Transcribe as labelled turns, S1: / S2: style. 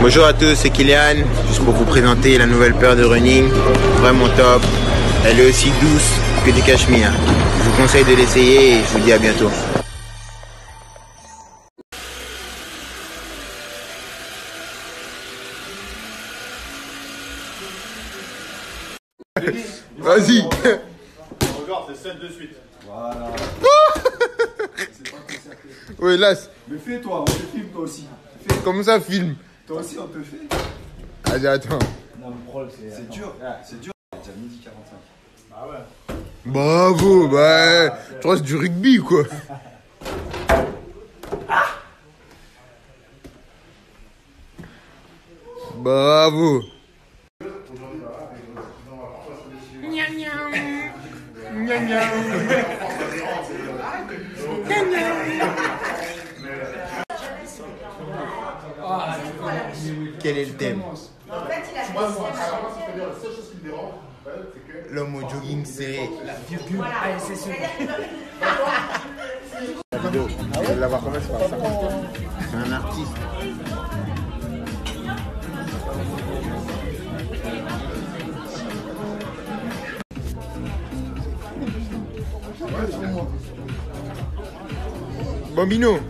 S1: Bonjour à tous, c'est Kylian, juste pour vous présenter la nouvelle paire de running, vraiment top. Elle est aussi douce que du cachemire. Je vous conseille de l'essayer et je vous dis à bientôt. Vas-y
S2: Regarde, c'est 7 de suite.
S3: Voilà.
S1: Ouais là,
S3: Mais fais toi, on te filme toi aussi. Fais.
S1: comment ça filme
S3: Toi aussi on te fait.
S1: Vas-y attends.
S3: C'est dur, c'est dur. C'est déjà midi 45.
S2: Ah ouais.
S1: Bravo, bah, crois que c'est du rugby quoi. Bravo. Quel est le thème L'homme au jogging serré. La vidéo. Tu veux l'avoir commencé par ça. C'est un artiste. Bambino.